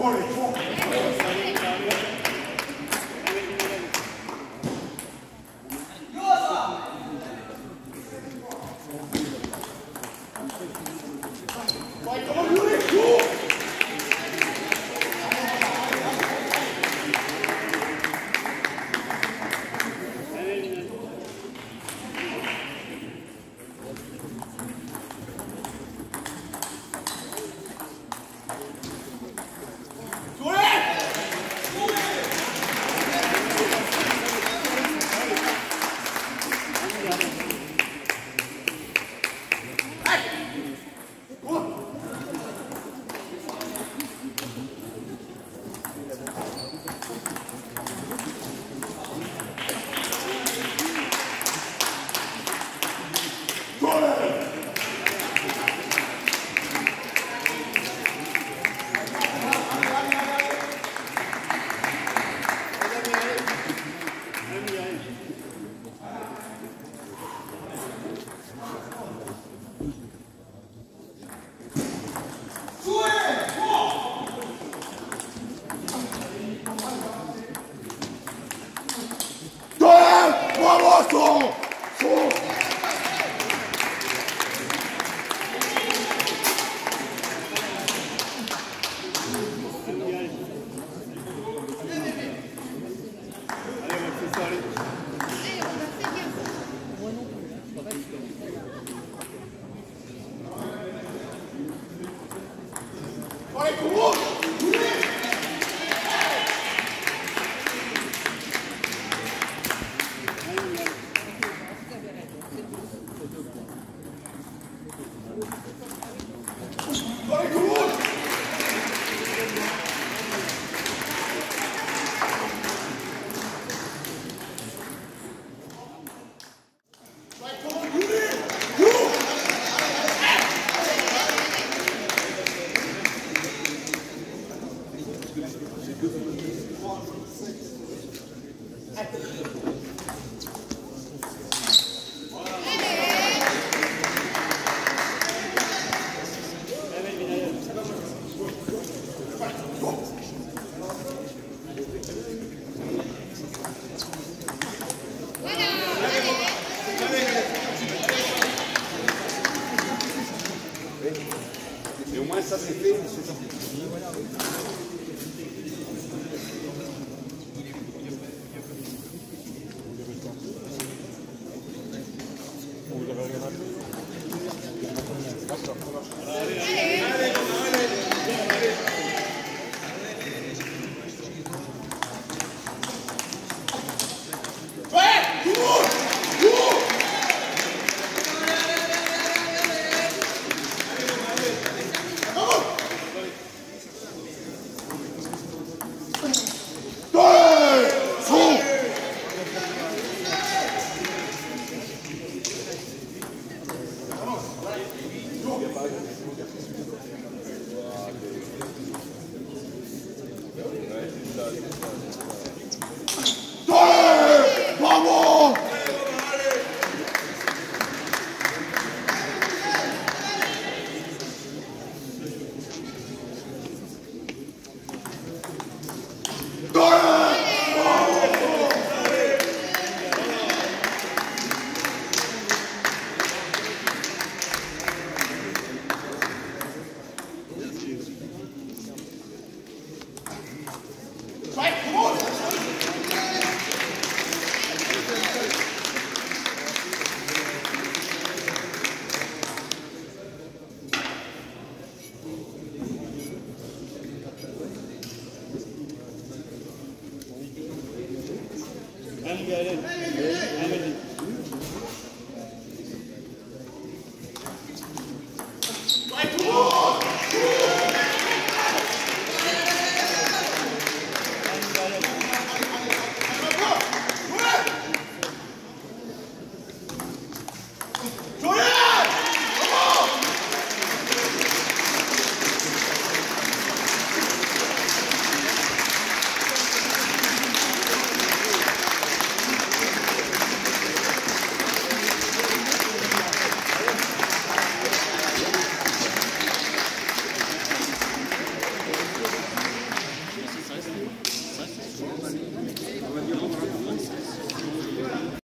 40. そうそうこれ、こ。う Eu mais sacrifício, você sacrifício. you got in.